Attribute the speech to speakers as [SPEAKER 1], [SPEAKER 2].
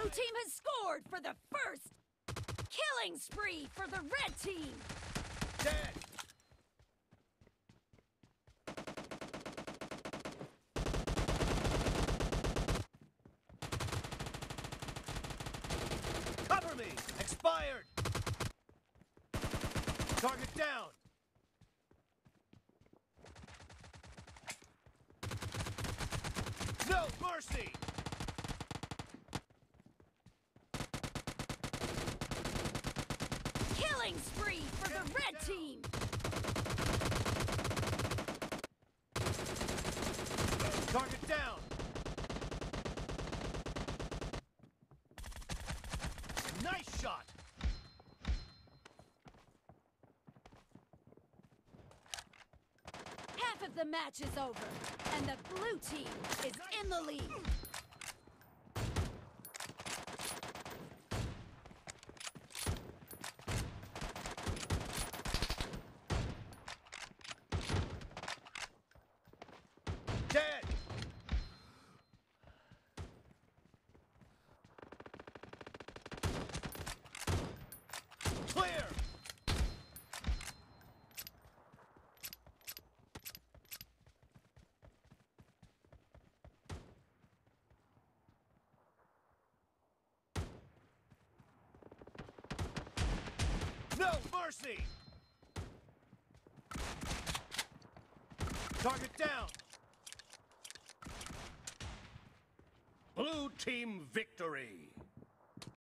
[SPEAKER 1] Blue team has scored for the first killing spree for the red team.
[SPEAKER 2] Dead! Cover me! Expired! Target down! No mercy!
[SPEAKER 1] Killing spree for the red team.
[SPEAKER 2] Target down! Nice shot!
[SPEAKER 1] Half of the match is over, and the blue team is in the lead.
[SPEAKER 2] Dead! Clear! No mercy! Target down! Blue team victory!